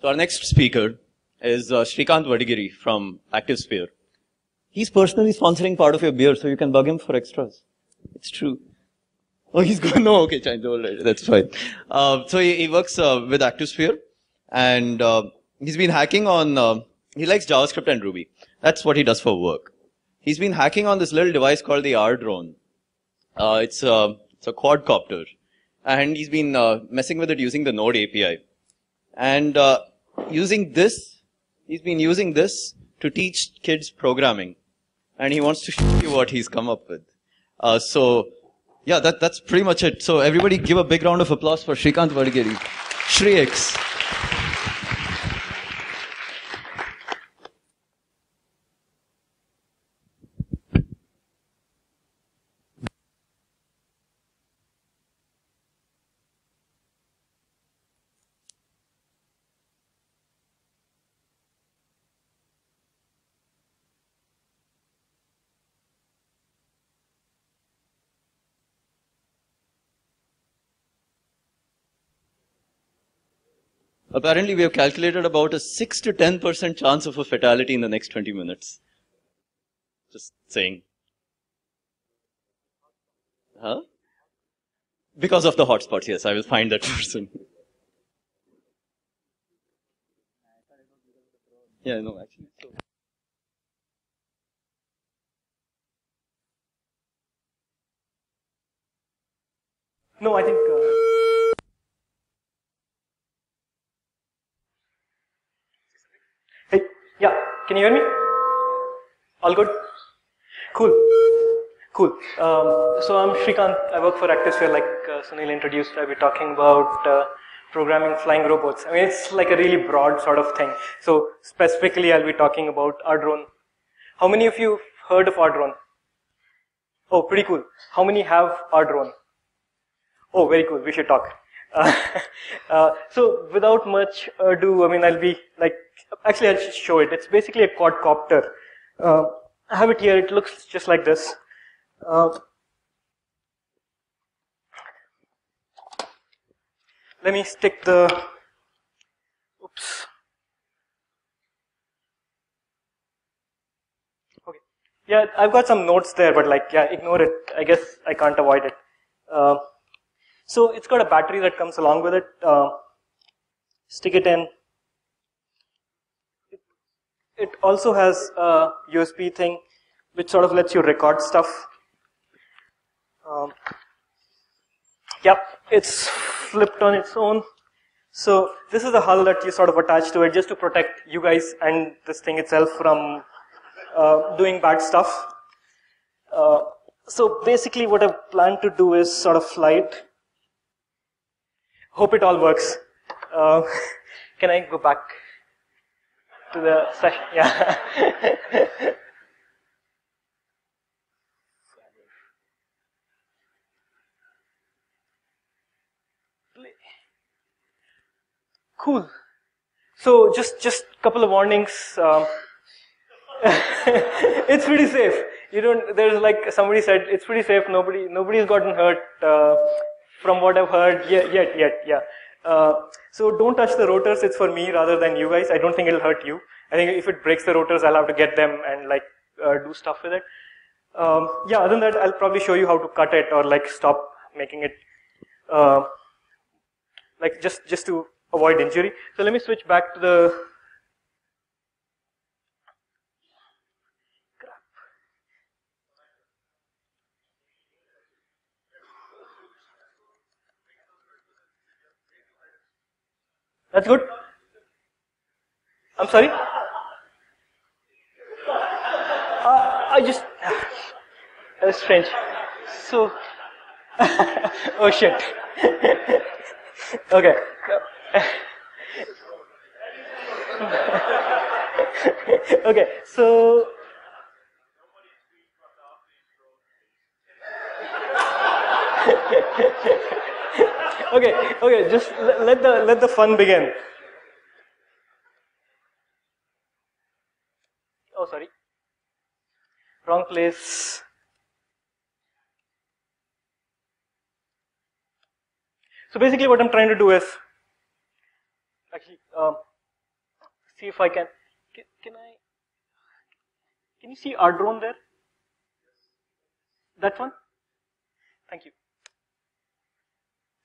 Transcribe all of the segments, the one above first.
So our next speaker is uh, Sreekanth Vadagiri from ActiveSphere. He's personally sponsoring part of your beer, so you can bug him for extras. It's true. Oh, he's going. No, okay. All right, that's fine. Uh, so he, he works uh, with ActiveSphere, and uh, he's been hacking on. Uh, he likes JavaScript and Ruby. That's what he does for work. He's been hacking on this little device called the ArDrone. Uh, it's a it's a quadcopter, and he's been uh, messing with it using the Node API, and uh, using this, he's been using this to teach kids programming, and he wants to show you what he's come up with. Uh, so, yeah, that that's pretty much it. So everybody, give a big round of applause for Sreekanth Vadagiri, Shrix. Apparently, we have calculated about a 6 to 10% chance of a fatality in the next 20 minutes. Just saying. Huh? Because of the hotspots, yes, I will find that person. yeah, no, actually. So. No, I think. Uh, hey, yeah, can you hear me? All good? Cool. Cool. Um, so I'm Sreekanth. I work for ActiveSphere, like uh, Sunil introduced. I'll be talking about uh, programming flying robots. I mean, it's like a really broad sort of thing. So specifically, I'll be talking about Ardrone. How many of you heard of Ardrone? Oh, pretty cool. How many have Ardrone? Oh, very cool. We should talk. Uh, uh, so without much ado, I mean, I'll be like, actually, I'll show it. It's basically a quadcopter. Uh, I have it here. It looks just like this. Uh, let me stick the, oops. Okay. Yeah, I've got some notes there, but like, yeah, ignore it. I guess I can't avoid it. So it's got a battery that comes along with it. Uh, stick it in. It, it also has a USB thing, which sort of lets you record stuff. Um, yep, it's flipped on its own. So this is the hull that you sort of attach to it just to protect you guys and this thing itself from uh, doing bad stuff. Uh, so basically what I plan to do is sort of fly it Hope it all works. Uh, can I go back to the session? Yeah. cool. So just just couple of warnings. Um, it's pretty safe. You don't. There's like somebody said, it's pretty safe. Nobody nobody's gotten hurt. Uh, from what I've heard yet, yet, yet yeah. Uh, so don't touch the rotors. It's for me rather than you guys. I don't think it'll hurt you. I think if it breaks the rotors, I'll have to get them and like uh, do stuff with it. Um, yeah. Other than that, I'll probably show you how to cut it or like stop making it, uh, like just just to avoid injury. So let me switch back to the That's good? I'm sorry? Uh, I just. That's strange. So. oh shit. okay. okay, so. Okay, okay, just let the, let the fun begin. Oh, sorry. Wrong place. So basically what I'm trying to do is, actually, um, see if I can. Can, can I? Can you see our drone there? That one? Thank you.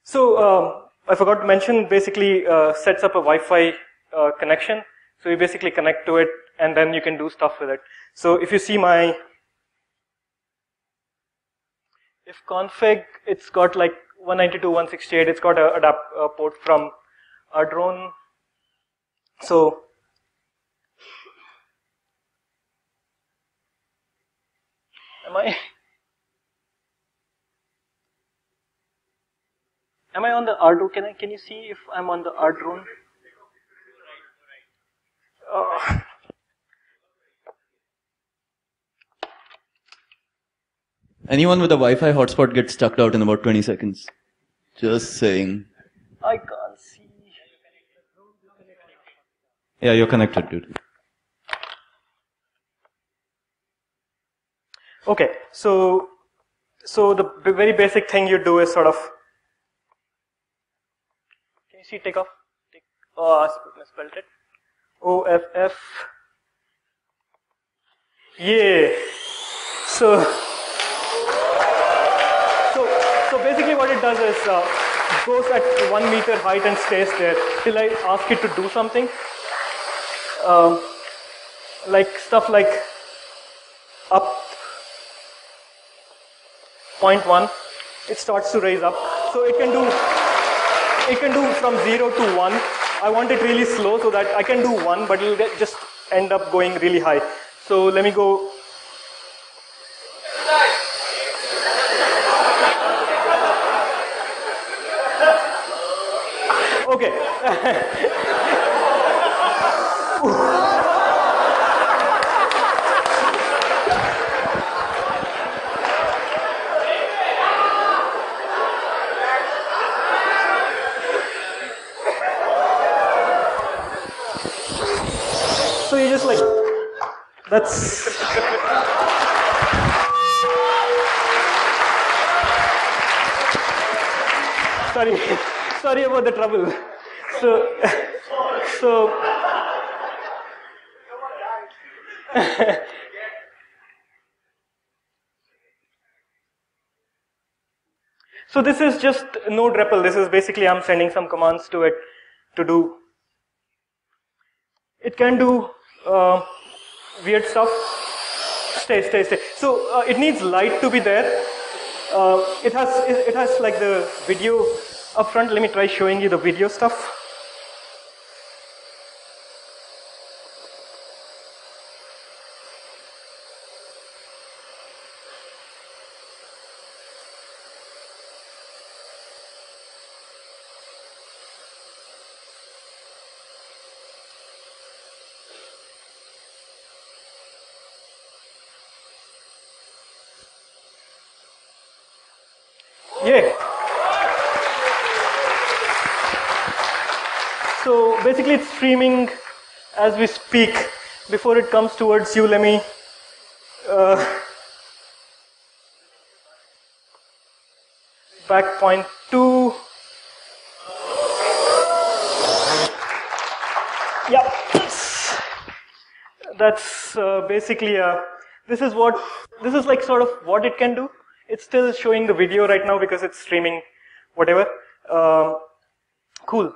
So um, I forgot to mention. Basically, uh, sets up a Wi-Fi uh, connection. So you basically connect to it, and then you can do stuff with it. So if you see my if config, it's got like 192.168. It's got a adapt a port from a drone. So am I am I on the ArDrone? Can I can you see if I'm on the ArDrone? Uh, Anyone with a Wi-Fi hotspot gets stuck out in about 20 seconds. Just saying. I can't see. Yeah, you're connected, dude. Okay, so so the very basic thing you do is sort of. See take off? Take, oh, I sp- misspelled it. O F F. Yeah. So. So so basically what it does is uh, goes at one meter height and stays there till I ask it to do something. Um, like stuff like up 0.1 it starts to raise up so it can do it can do from 0 to 1 i want it really slow so that i can do 1 but it'll get, just end up going really high. So let me go. Okay so you just like that's sorry sorry about the trouble so so so this is just node REPL. This is basically I'm sending some commands to it to do. It can do uh, weird stuff. Stay, stay, stay. So uh, it needs light to be there. Uh, it has it, it has like the video up front. Let me try showing you the video stuff. Yeah. So basically, it's streaming as we speak. Before it comes towards you, let me. Uh, back point two. Yep. That's, uh, basically a. This is what. This is like sort of what it can do. It's still showing the video right now because it's streaming, whatever. Um, cool.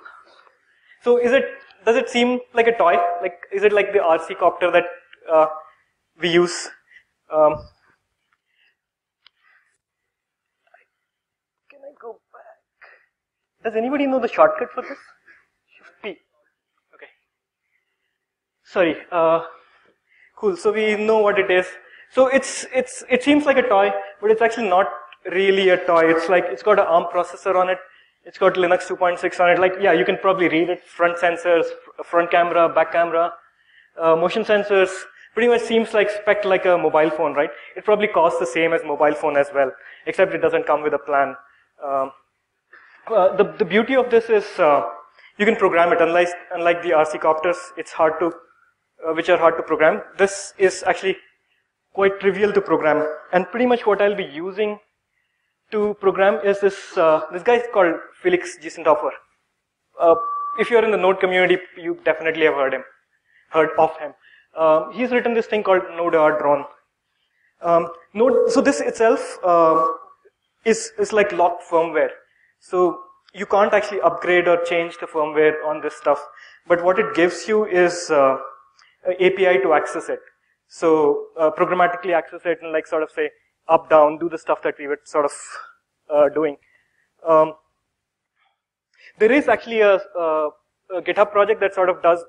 So is it, does it seem like a toy? Like, is it like the RC copter that uh, we use? Um, can I go back? Does anybody know the shortcut for this? Shift P. Okay. Sorry. Uh, cool. So we know what it is. So it's it's it seems like a toy, but it's actually not really a toy. It's like it's got an ARM processor on it. It's got Linux 2.6 on it. Like yeah, you can probably read it. Front sensors, front camera, back camera, uh, motion sensors. Pretty much seems like spec like a mobile phone, right? It probably costs the same as mobile phone as well, except it doesn't come with a plan. Um, uh, the the beauty of this is uh, you can program it. Unlike unlike the RC copters, it's hard to uh, which are hard to program. This is actually quite trivial to program. And pretty much what I'll be using to program is this, uh, this guy is called Felix Geisendörfer. Uh, if you're in the Node community, you definitely have heard him. heard of him. Um, he's written this thing called node-ar-drone. Um, Node, so this itself um, is is like locked firmware. So you can't actually upgrade or change the firmware on this stuff. But what it gives you is uh, API to access it. So uh, programmatically access it and like sort of say up down, do the stuff that we were sort of uh, doing. Um, there is actually a, a, a, GitHub project that sort of does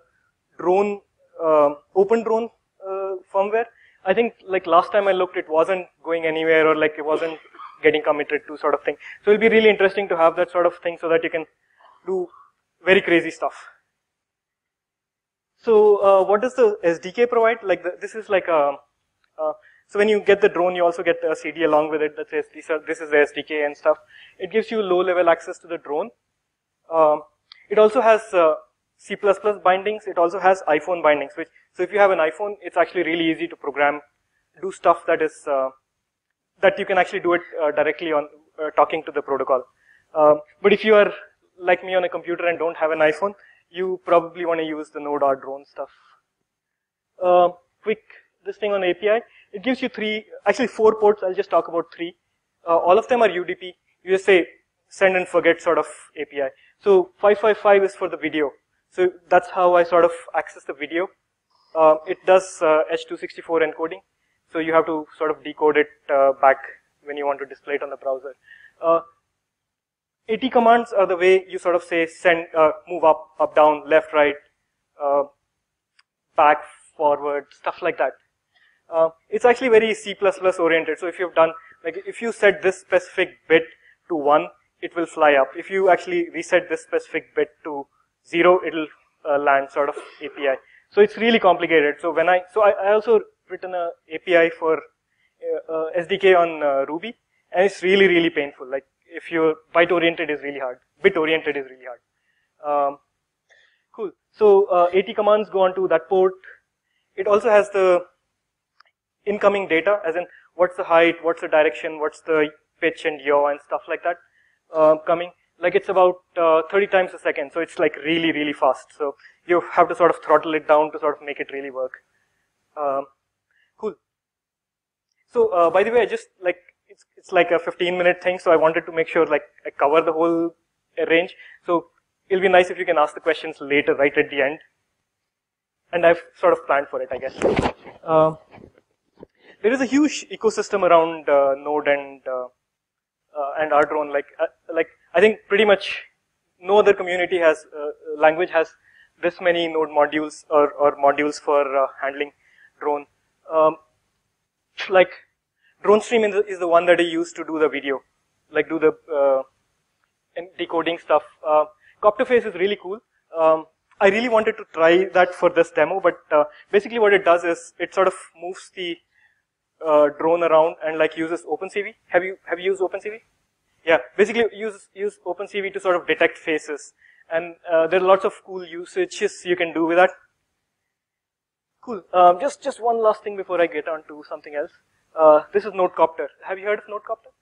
drone, uh, open drone uh, firmware. I think like last time I looked, it wasn't going anywhere or like it wasn't getting committed to sort of thing. So it'll be really interesting to have that sort of thing so that you can do very crazy stuff. So uh, what does the SDK provide? Like the, this is like a, uh, so when you get the drone, you also get a CD along with it that says this is the SDK and stuff. It gives you low level access to the drone. Um, it also has uh, C++ bindings. It also has iPhone bindings, which, so if you have an iPhone, it's actually really easy to program, do stuff that is, uh, that you can actually do it uh, directly on uh, talking to the protocol. Um, but if you are like me on a computer and don't have an iPhone, you probably want to use the node-ar-drone stuff. Uh, quick, this thing on API. It gives you three, actually four ports. I'll just talk about three. Uh, all of them are UDP. You just say send and forget sort of API. So 555 is for the video. So that's how I sort of access the video. Uh, it does uh, H264 encoding. So you have to sort of decode it uh, back when you want to display it on the browser. AT commands are the way you sort of say send, uh, move up, up, down, left, right, uh, back, forward, stuff like that. Uh, it's actually very C++ oriented. So if you've done, like if you set this specific bit to 1, it will fly up. If you actually reset this specific bit to 0, it'll uh, land sort of API. So it's really complicated. So when I, so I, I also written a API for uh, uh SDK on Ruby, and it's really, really painful. Like if you're byte oriented is really hard. Bit oriented is really hard. Um, cool. So uh, AT commands go onto that port. It also has the incoming data, as in what's the height, what's the direction, what's the pitch and yaw and stuff like that uh, coming. Like it's about uh, 30 times a second, so it's like really, really fast. So you have to sort of throttle it down to sort of make it really work. Um, cool. So uh, by the way, I just like it's, it's like a 15 minute thing, so I wanted to make sure like I cover the whole range. So it'll be nice if you can ask the questions later, right at the end. And I've sort of planned for it, I guess. Uh, there is a huge ecosystem around uh, Node and uh, uh and ArDrone. Like uh, like I think pretty much no other community has uh, language has this many Node modules or, or modules for handling drone. Um, like DroneStream is the, is the one that I use to do the video, like do the uh, decoding stuff. Uh, Copterface is really cool. Um, I really wanted to try that for this demo, but uh, basically what it does is it sort of moves the uh, drone around and like uses OpenCV. Have you have you used OpenCV? Yeah, basically use use OpenCV to sort of detect faces, and uh, there are lots of cool usages you can do with that. Cool. Um, just just one last thing before I get on to something else. Uh, this is Nodecopter. Have you heard of Nodecopter?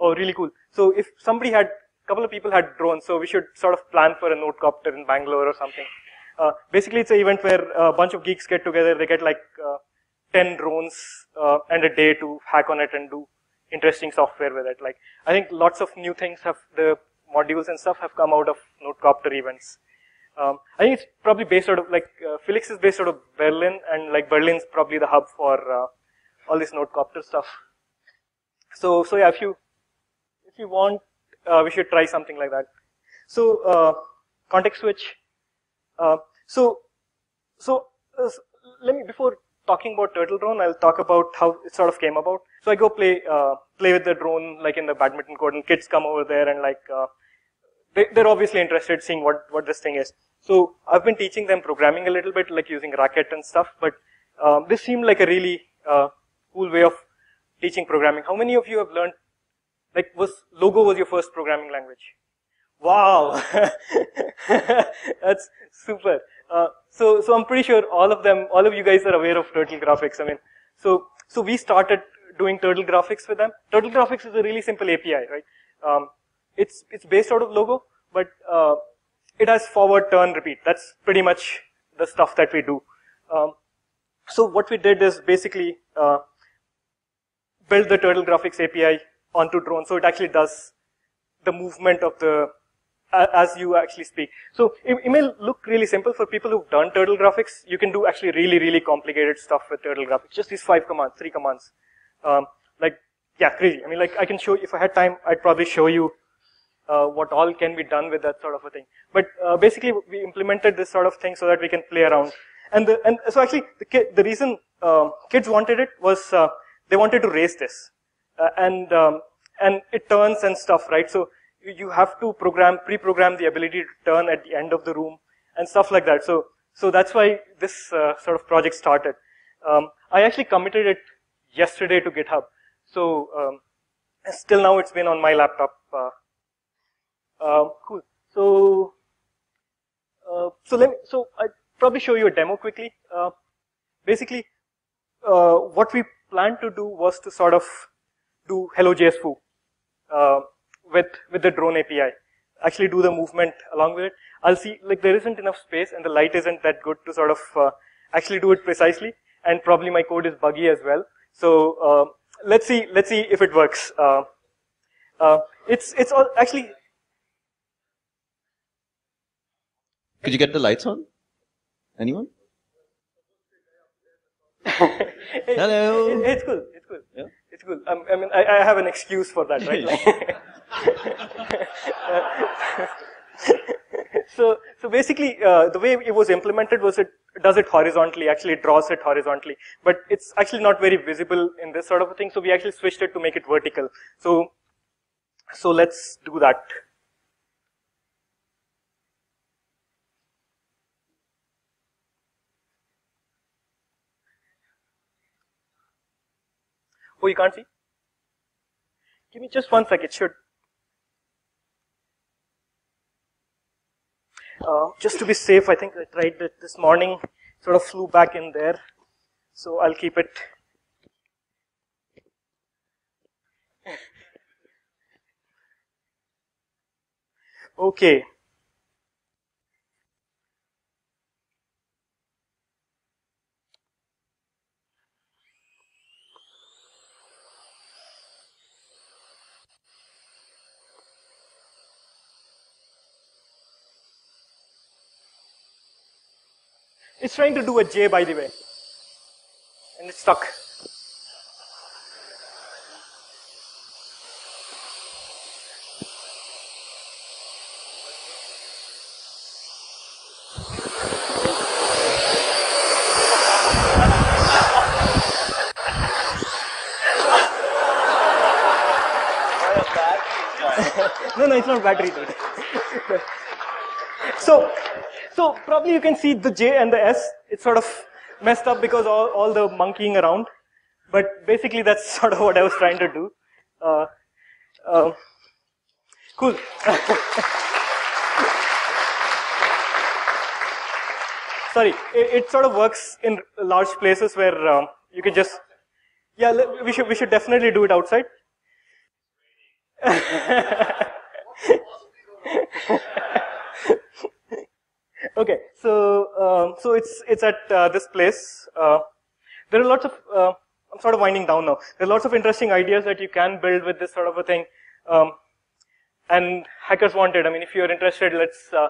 Oh, really cool. So if somebody had, a couple of people had drones, so we should sort of plan for a Nodecopter in Bangalore or something. Uh, basically, it's an event where a bunch of geeks get together. They get like uh, 10 drones uh, and a day to hack on it and do interesting software with it. Like I think lots of new things have the modules and stuff have come out of Nodecopter events. Um, I think it's probably based out of like uh, Felix is based out of Berlin, and like Berlin's probably the hub for all this Nodecopter stuff. So, so yeah, if you, if you want, uh, we should try something like that. So, uh, context switch. Uh, so, so, uh, let me, before talking about turtle drone, I'll talk about how it sort of came about. So I go play, uh, play with the drone, like in the badminton court, and kids come over there and like, uh, they, they're obviously interested seeing what, what this thing is. So I've been teaching them programming a little bit, like using Racket and stuff, but um, this seemed like a really uh, cool way of teaching programming. How many of you have learned, like was, Logo was your first programming language? Wow! That's super. Uh, so, so I'm pretty sure all of them, all of you guys are aware of Turtle Graphics. I mean, so, so we started doing Turtle Graphics with them. Turtle Graphics is a really simple API, right? Um, it's, it's based out of Logo, but, uh, it has forward, turn, repeat. That's pretty much the stuff that we do. Um, so what we did is basically uh, build the Turtle Graphics API onto drone, so it actually does the movement of the as you actually speak. So it, it, may look really simple for people who've done turtle graphics. You can do actually really, really complicated stuff with turtle graphics. Just these five commands, three commands. Um, like, yeah, crazy. I mean, like, I can show, if I had time, I'd probably show you uh, what all can be done with that sort of a thing. But uh, basically, we implemented this sort of thing so that we can play around. And the, and so actually, the, the reason uh, kids wanted it was uh, they wanted to race this, uh, and um, and it turns and stuff, right? So you have to program, pre-program the ability to turn at the end of the room and stuff like that. So, so that's why this uh, sort of project started. Um, I actually committed it yesterday to GitHub. So, um, still now it's been on my laptop. Uh, uh, cool. So, uh, so let me, so I probably show you a demo quickly. Uh, basically, uh, what we planned to do was to sort of do Hello.JSFoo with, with the drone API. Actually do the movement along with it. I'll see, like there isn't enough space and the light isn't that good to sort of uh, actually do it precisely. And probably my code is buggy as well. So, uh, let's see, let's see if it works. Uh, uh it's, it's all, actually. Could you get the lights on? Anyone? Hello. It, it's cool. It's cool. Yeah. It's cool. Um, I mean, I, I, have an excuse for that, right? so, so basically, uh, the way it was implemented was it does it horizontally. Actually, it draws it horizontally, but it's actually not very visible in this sort of a thing. So we actually switched it to make it vertical. So, so let's do that. Oh, you can't see? Give me just one sec, it should. Uh, just to be safe, I think I tried it this morning, sort of flew back in there. So I'll keep it. Okay. It's trying to do a J, by the way. And it's stuck. no, no, it's not battery. so, so probably you can see the J and the S. It's sort of messed up because all, all the monkeying around. But basically that's sort of what I was trying to do. Uh, uh, cool. Sorry, it, it, sort of works in large places where um, you can just, yeah, we should, we should definitely do it outside. Okay, so um, so it's it's at uh, this place. Uh, there are lots of. Uh, I'm sort of winding down now. There are lots of interesting ideas that you can build with this sort of a thing. Um, and hackers wanted. I mean, if you're interested, let's uh,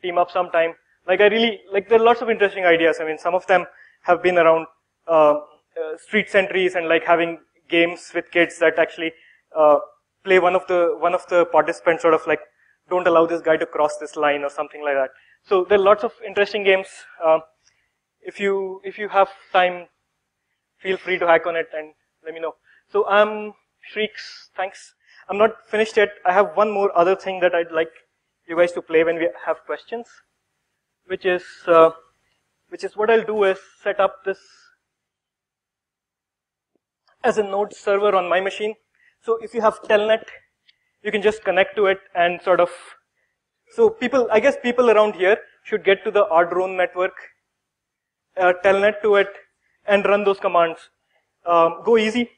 team up sometime. Like I really like. There are lots of interesting ideas. I mean, some of them have been around uh, uh, street sentries and like having games with kids that actually play one of the one of the participants sort of like don't allow this guy to cross this line or something like that. So there are lots of interesting games. Uh, if you if you have time, feel free to hack on it and let me know. So I'm Shrieks. Thanks. I'm not finished yet. I have one more other thing that I'd like you guys to play when we have questions, which is uh, which is what I'll do is set up this as a node server on my machine. So if you have telnet, you can just connect to it and sort of so people, I guess people around here should get to the ArDrone network, uh, telnet to it, and run those commands. Um, go easy.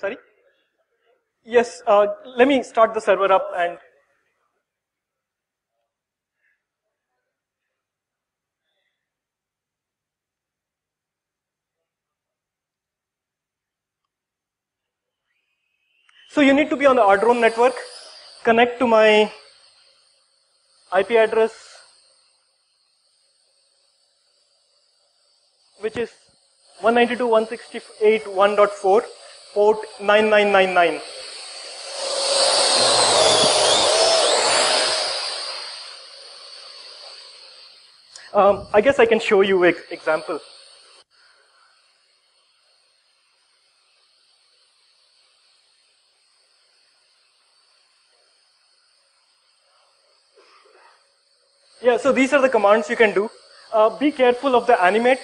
Sorry? Yes, uh, let me start the server up and So you need to be on the Ardrone network, connect to my IP address, which is 192.168.1.4, port 9999. Um, I guess I can show you an example. Yeah, so these are the commands you can do. Uh, be careful of the animate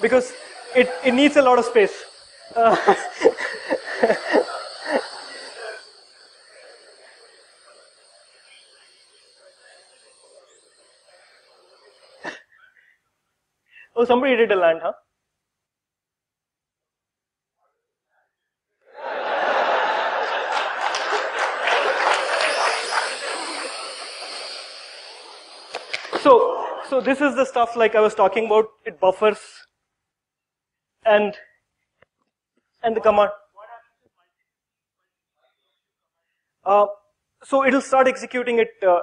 because it, it needs a lot of space. Uh, oh, somebody did a land, huh? So, so this is the stuff like I was talking about. It buffers and and the command. Uh, so it'll start executing it uh,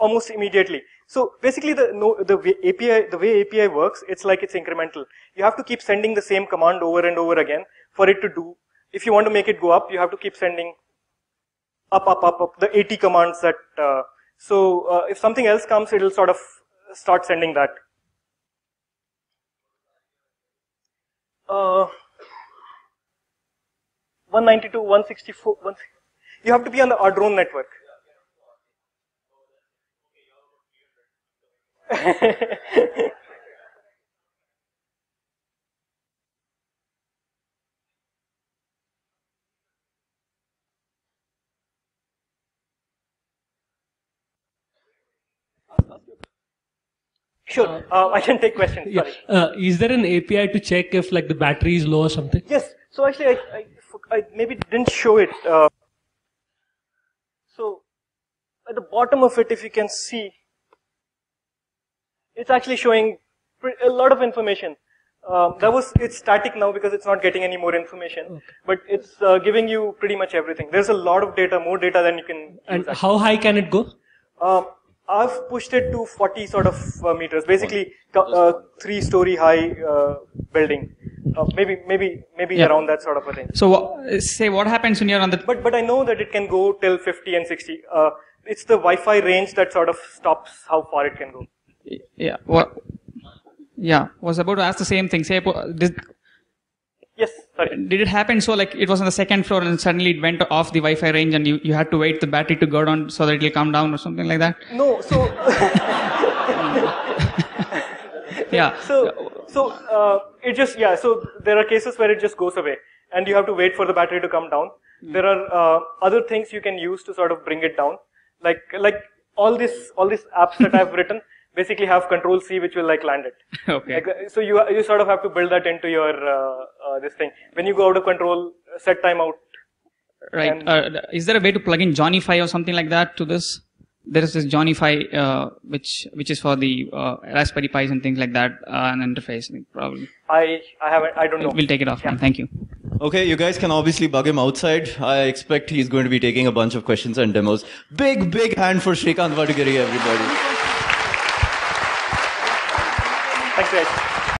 almost immediately. So basically, the no, the way API the way API works, it's like it's incremental. You have to keep sending the same command over and over again for it to do. If you want to make it go up, you have to keep sending up, up, up, up the AT commands that. Uh, so uh, if something else comes, it'll sort of start sending that. Uh, 192, 164, 1, you have to be on the Ardrone network. Sure, uh, I can take questions. Yeah. Sorry. Uh, is there an API to check if like the battery is low or something? Yes. So actually, I, I, I maybe didn't show it. Uh, so at the bottom of it, if you can see, it's actually showing a lot of information. Um, that was it's static now because it's not getting any more information, but it's uh, giving you pretty much everything. There's a lot of data, more data than you can. And use, how high can it go? Um, I've pushed it to 40 sort of uh, meters, basically co- uh, three-story high uh, building, uh, maybe maybe maybe Yeah. around that sort of a thing. So wha- say what happens when you're on the But but I know that it can go till 50 and 60. Uh, it's the Wi-Fi range that sort of stops how far it can go. Yeah what yeah was about to ask the same thing. Say did, Yes, sorry. did it happen so like it was on the second floor and suddenly it went off the Wi-Fi range and you, you had to wait the battery to go down so that it'll come down or something like that? No, so Yeah. so so uh, it just yeah. So there are cases where it just goes away, and you have to wait for the battery to come down. There are uh, other things you can use to sort of bring it down, like like all this all these apps that I've written basically have Control C, which will like land it. Okay. Like, so you you sort of have to build that into your uh, uh, this thing. When you go out of control, set timeout. Right. Uh, is there a way to plug in Johnny-Five or something like that to this? There is this Johnny-Five, uh, which which is for the uh, Raspberry Pis and things like that, uh, an interface probably. I I haven't I don't know. We'll take it offline. Thank you. Okay, you guys can obviously bug him outside. I expect he's going to be taking a bunch of questions and demos. Big, big hand for Sreekanth Vadagiri, everybody. Thanks guys.